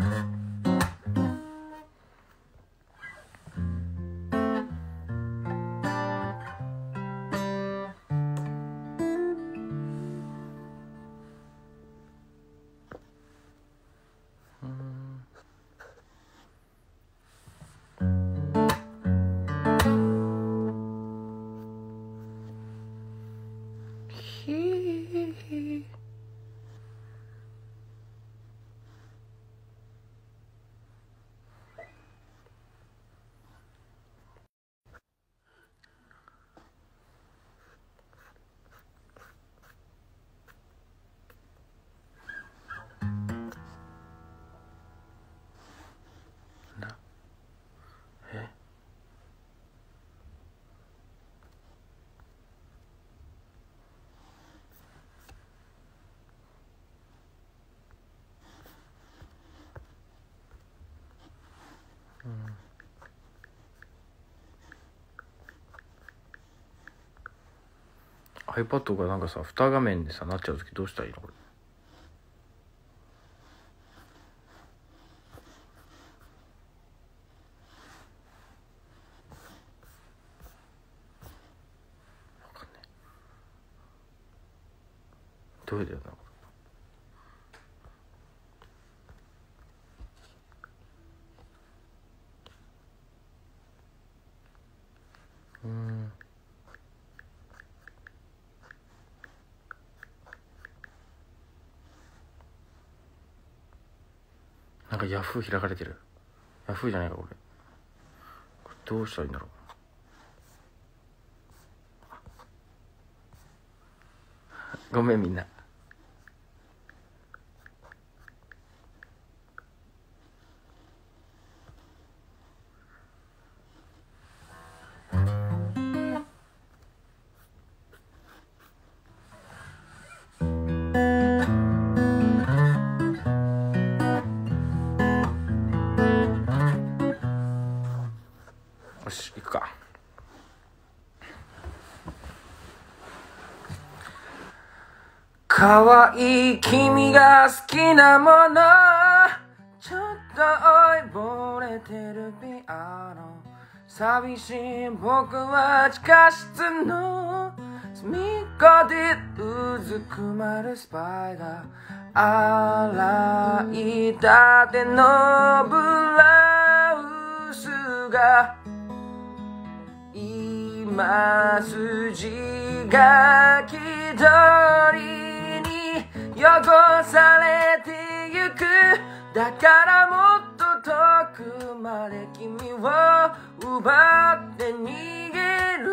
Mm-hmm. iPad がなんかさ2画面でさなっちゃう時どうしたらいいの？これどうだよなこれうんなんかヤフー開かれてる。ヤフーじゃないかこれ。これどうしたらいいんだろう。ごめんみんな。可愛い君が好きなもの。ちょっと追いぼれてるピアノ。寂しい僕は地下室の。隅っこでうずくまるスパイが洗いたてのブラウスが。今筋が気取り汚されてゆくだからもっと遠くまで君を奪って逃げる。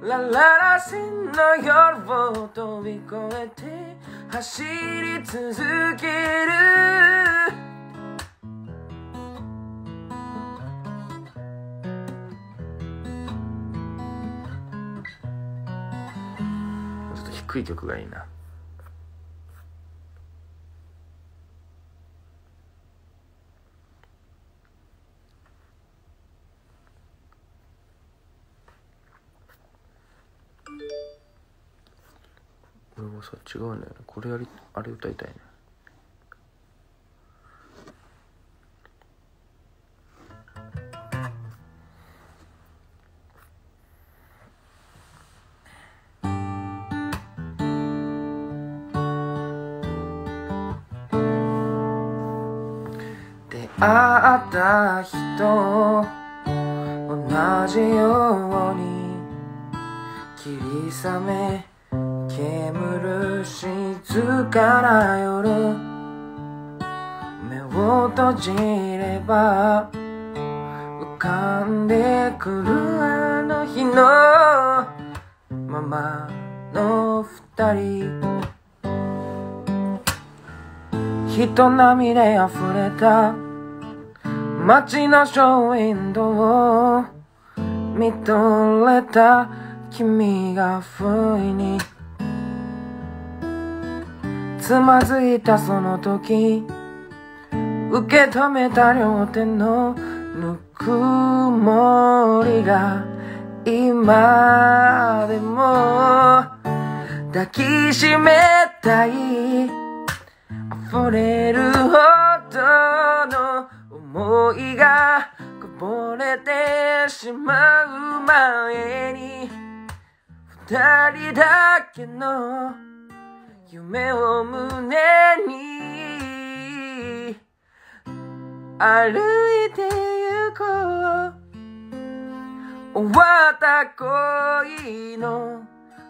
ラララ線の夜を飛び越えて走り続ける。ちょっと低い曲がいいな。これはさ違うんだよね。これやりあれ歌いたいね。出会った人同じように霧雨煙る静かな夜目を閉じれば浮かんでくるあの日のままの二人。人波で溢れた街のショーウィンドウを見とれた。君が不意につまずいたその時受け止めた両手のぬくもりが今でも抱きしめたい溢れるほとの思いがこぼれてしまう前に二人だけの夢を胸に歩いて行こう。終わった恋の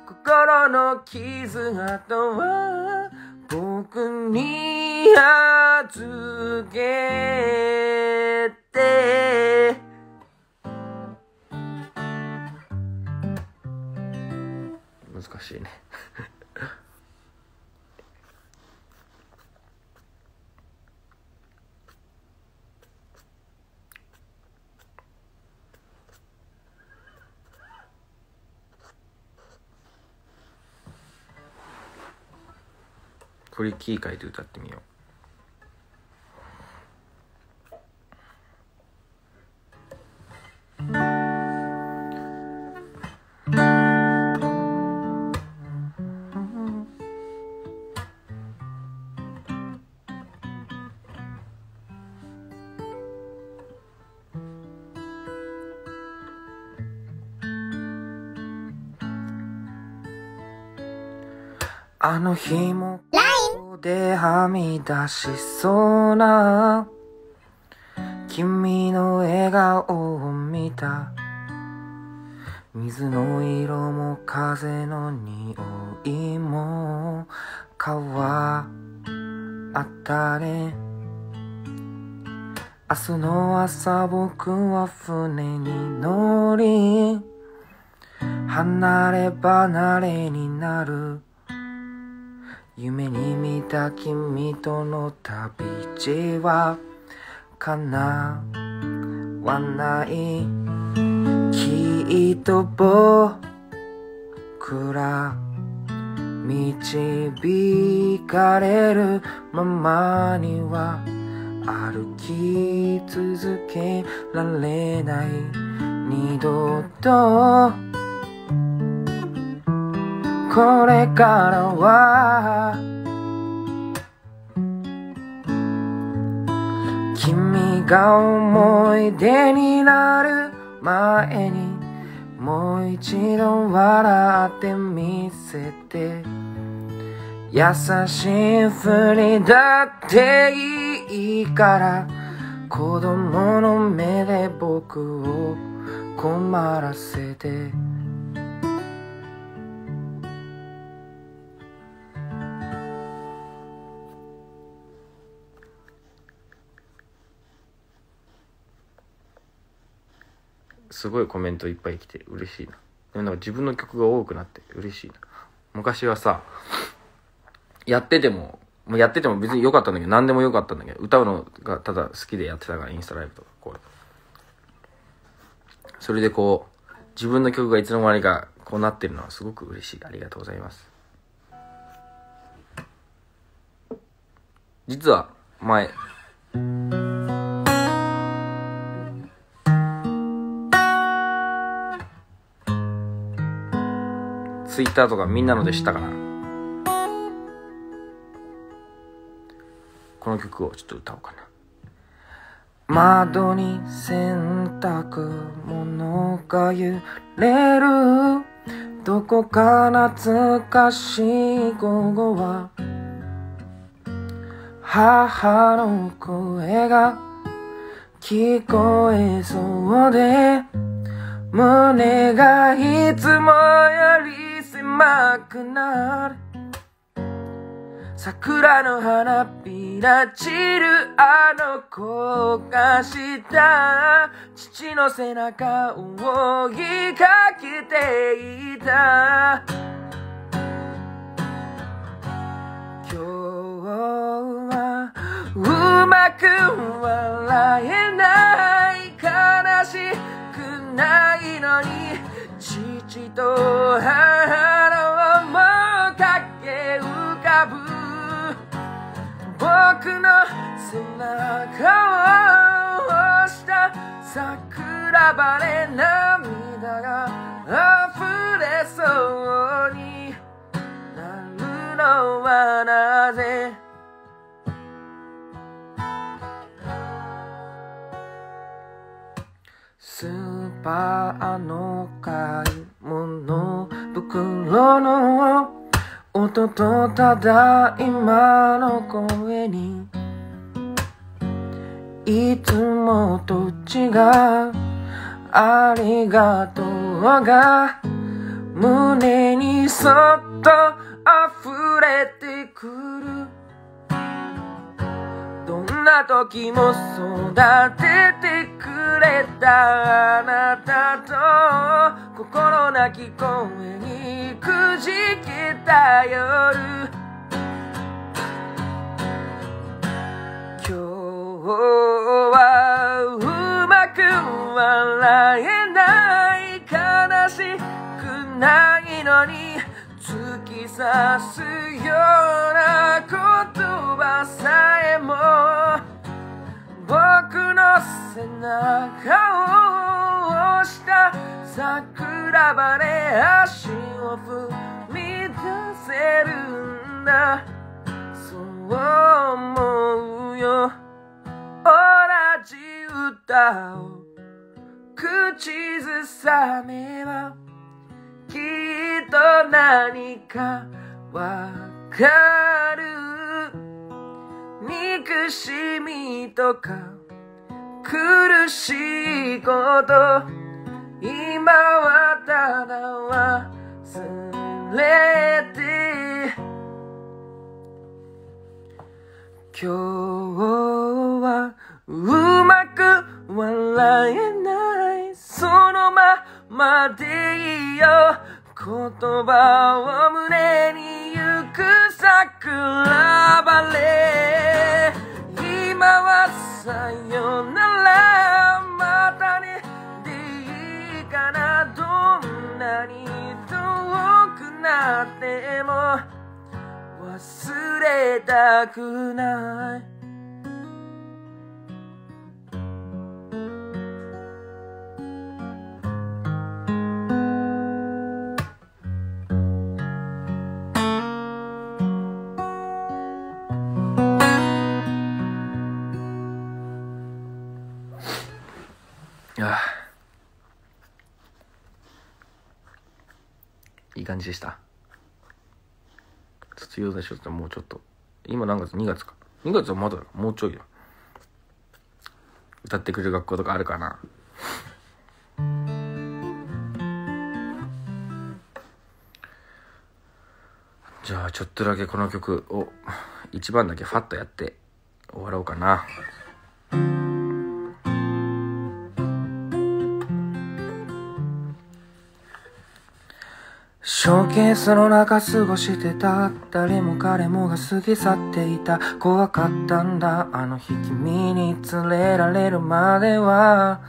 心の傷跡は僕に預けて。難しいね。これキー変えて歌ってみよう。あの日もではみ出しそうな君の笑顔を見た水の色も風の匂いも変わったね明日の朝僕は船に乗り離れ離れになる夢に見た君との旅路は叶わない。きっと僕ら導かれるままには歩き続けられない。二度とこれからは。君が思い出になる前にもう一度笑ってみせて。優しいふりだっていいから。子供の目で僕を困らせて。すごいコメントいっぱい来て嬉しいな。でもなんか自分の曲が多くなって嬉しいな。昔はさ、やってても、もうやってても別に良かったんだけど、何でも良かったんだけど、歌うのがただ好きでやってたから、インスタライブとか、こう。それでこう、自分の曲がいつの間にかこうなってるのはすごく嬉しい。ありがとうございます。実は、前、ツイッターとかみんなので知ったかな。この曲をちょっと歌おうかな。窓に洗濯物が揺れる。どこか懐かしい午後は。母の声が聞こえそうで。胸がいつもより狭くなる。桜の花びら散るあの子がした。父の背中を追いかけていた。今日はうまく笑えない悲しくないのに。父と母のかけ浮かぶ。僕の背中を押した桜晴れ涙が溢れそうになるのはなぜ？スーパーの袋の。音とただ今の声に。いつもと違う。ありがとうが。胸にそっと溢れてくる。どんな時も育ててれたあなたと心なき声にくじけた夜。今日はうまく笑えない悲しくないのに突き刺すような言葉さえも。僕の背中を押した桜庭で足を踏み出せるんだ。そう思うよ。同じ歌を口ずさめばきっと何かわかる。憎しみとか苦しいこと今はただ忘れて今日はうまく笑えないそのままでいいよ。言葉を胸に行く桜バレ今はさよならまたねでいいかなどんなに遠くなっても忘れたくないいい感じでした。卒業でしょってもうちょっと。今何月？2月か。2月はまだもうちょいよ。歌ってくれる学校とかあるかな。じゃあちょっとだけこの曲を一番だけファッとやって終わろうかな。ショーケースの中過ごしてた。誰も彼もが過ぎ去っていた。怖かったんだ。あの日君に連れられるまでは。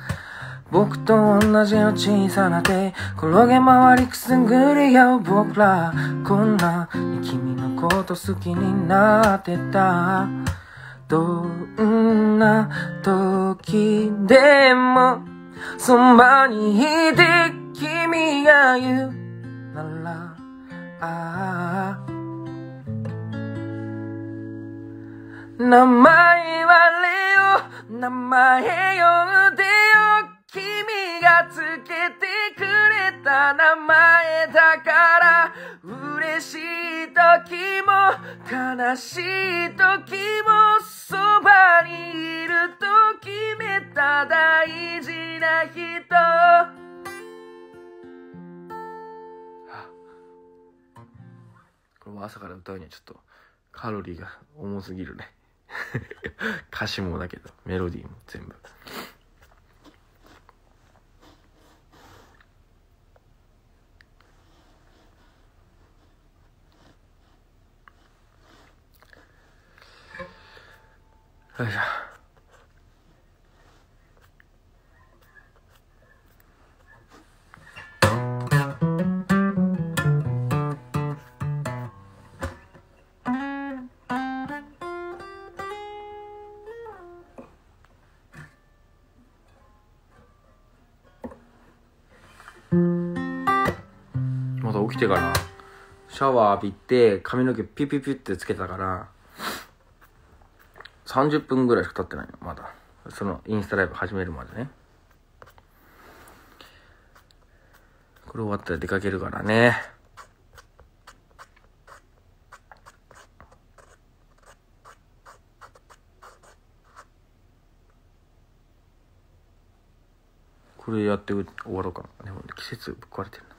僕と同じの小さな手。転げ回りくすぐり合う僕ら。こんなに君のこと好きになってた。どんな時でも。そばにいて君が言う。ああ名前はレオ名前呼んでよ。君がつけてくれた名前だから嬉しい時も悲しい時もそばにいると決めた大事な人。も朝から歌うにはちょっとカロリーが重すぎるね。歌詞もだけどメロディーも全部。よいしょ。起きてからシャワー浴びて髪の毛ピュピュピュってつけたから30分ぐらいしか経ってないのまだそのインスタライブ始めるまでねこれ終わったら出かけるからね。これやって終わろうかな。でも季節ぶっ壊れてるな。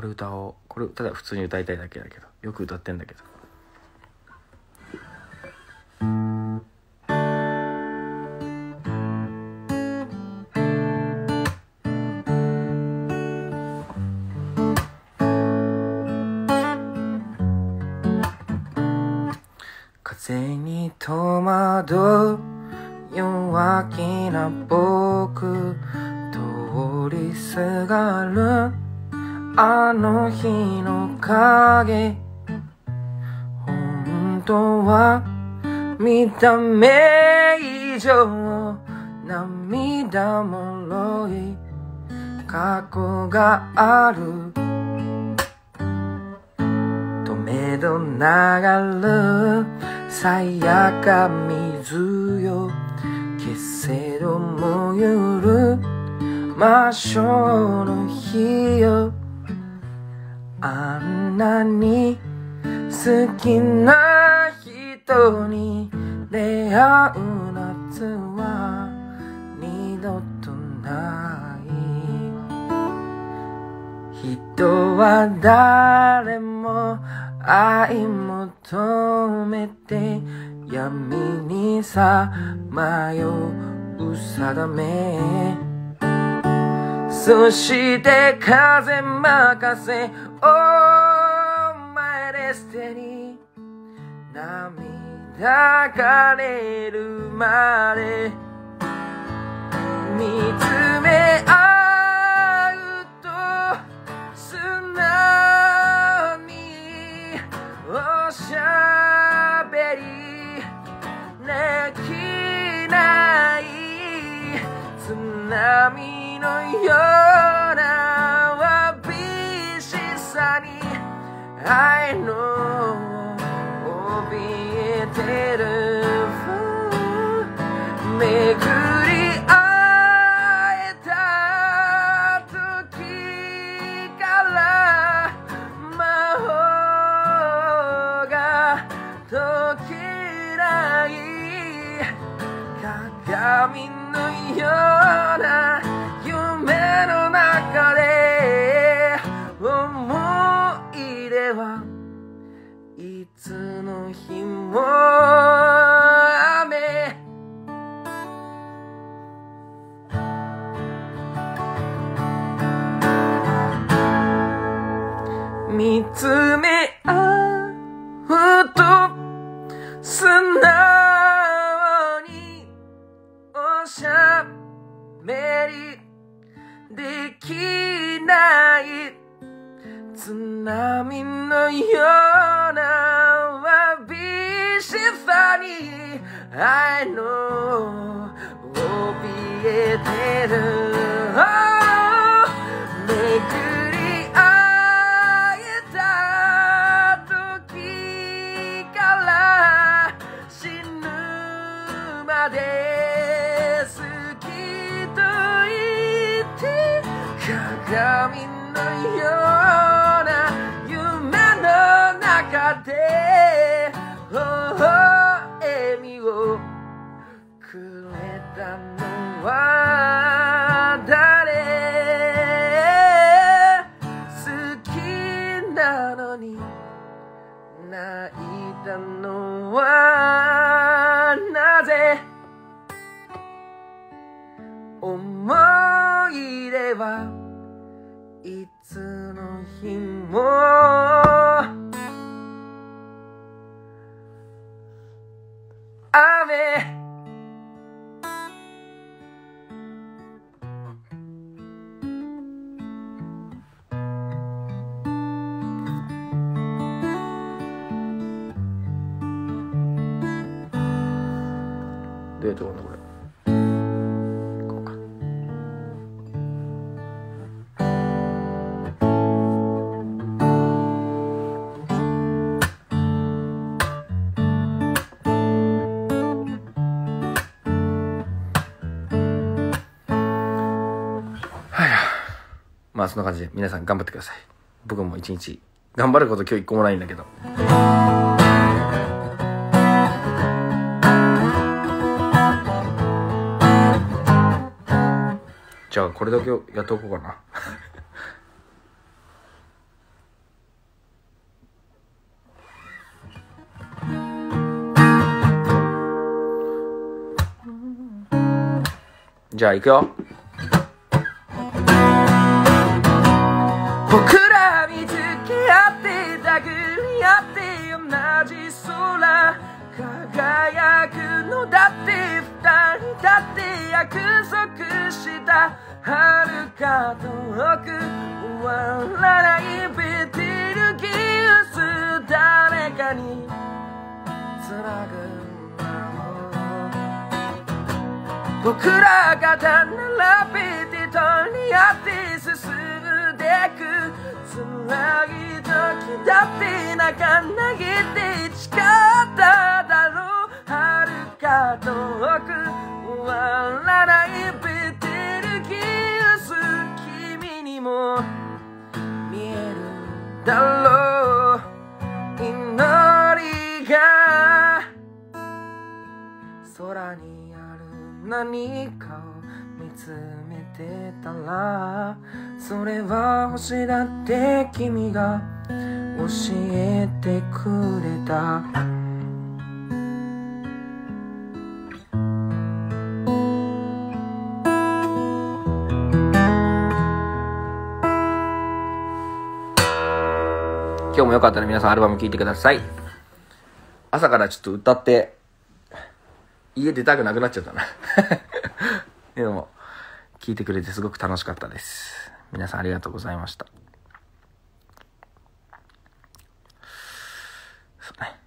これ歌おう。これただ普通に歌いたいだけだけど。よく歌ってんだけど。た目以上涙もろい過去がある。止めどながるさやか水よ消せどもゆる魔性の日よ。あんなに好きな人に出会う夏は二度とない人は誰も愛求めて闇にさまよう定めそして風任せ Oh my destiny 涙がれるまで見つめ合うと素直におしゃべりできない津波のようなわびしさに愛の怯え素直におしゃべりできない津波のようなわびしさに愛の怯えてる、まで好きと言って鏡のような夢の中で微笑みをくどうやって終わんのこれこうかはやまあそんな感じで皆さん頑張ってください。僕も一日頑張ること今日一個もないんだけど。じゃあこれだけやっておこうかな。じゃあ行くよ。僕ら見つけ合ってたぐり合って同じ空輝くのだってだって約束した遥か遠く終わらないベティルギウス誰かにつなぐ僕らが並べて取り合って進んでく辛い時だって泣かないで誓っただろう遥か遠くわらないベテルギウス君にも見える。だろう祈りが空にある。何かを見つめてたらそれは星だって君が教えてくれた今日もよかったら皆さんアルバム聴いてください朝からちょっと歌って家出たくなくなっちゃったな でも、聞いてくれてすごく楽しかったです。皆さんありがとうございました。そうね。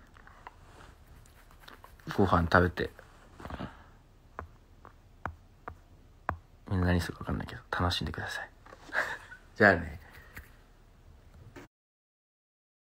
ご飯食べて、みんな何するか分かんないけど、楽しんでください。じゃあね。